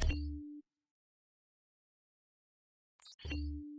Thank you.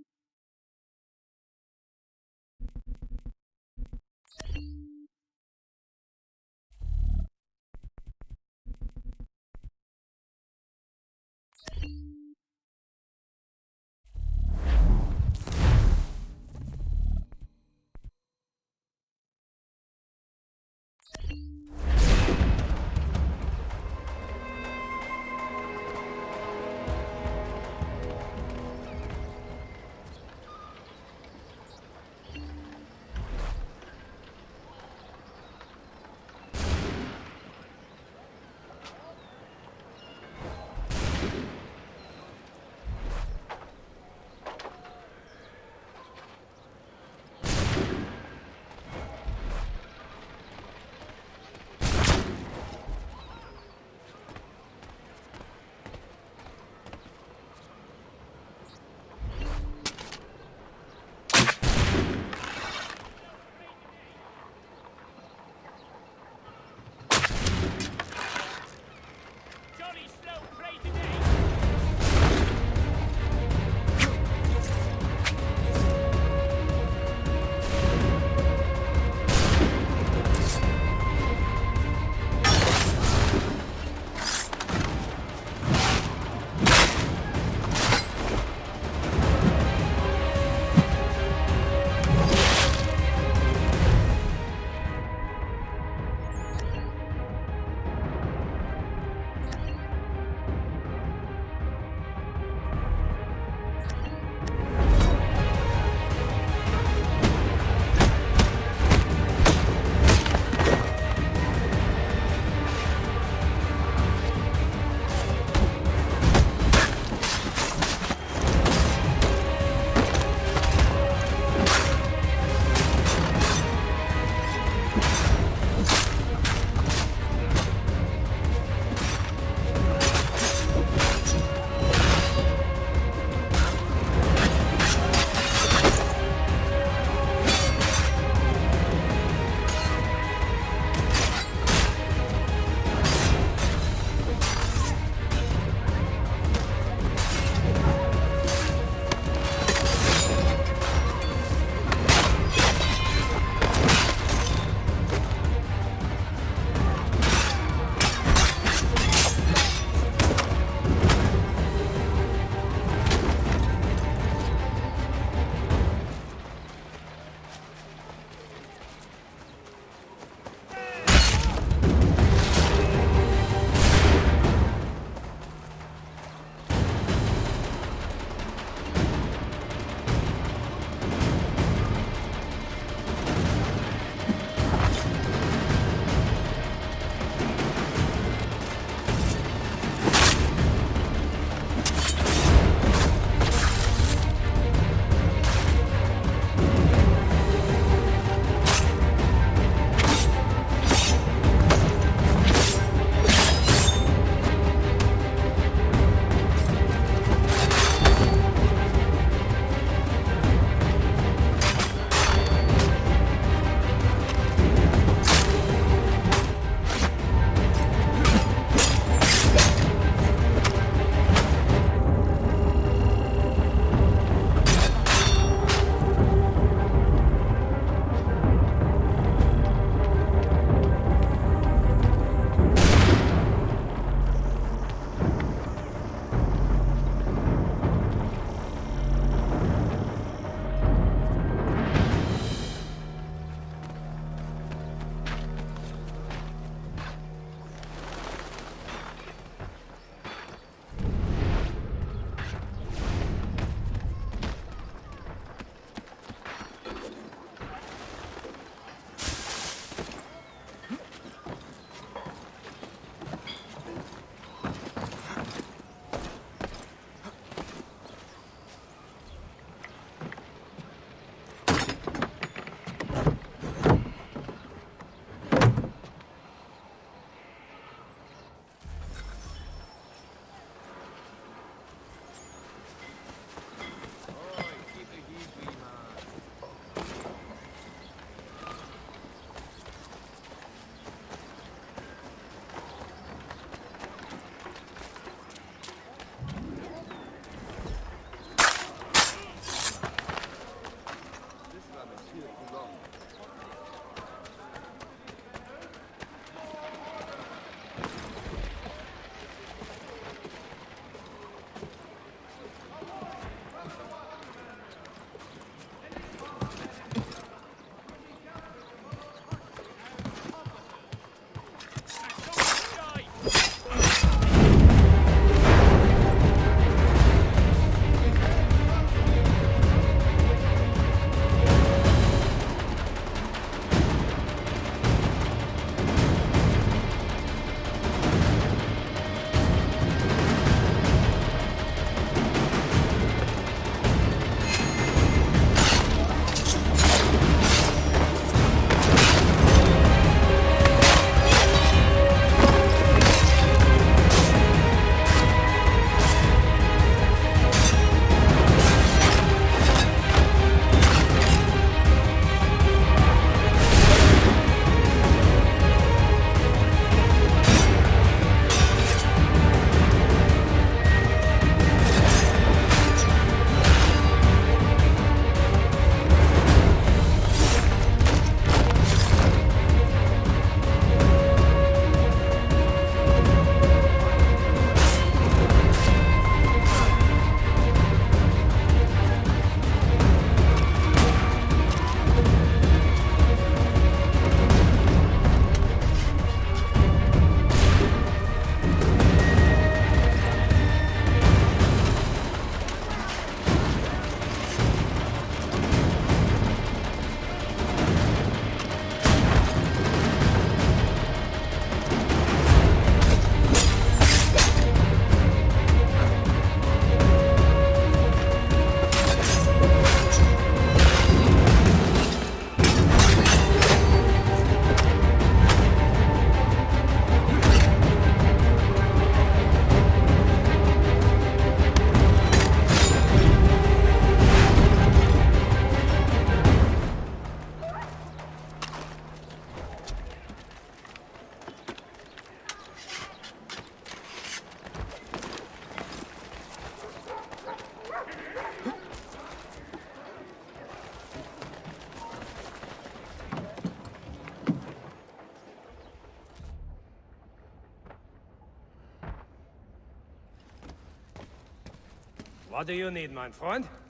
do you need, mein Freund?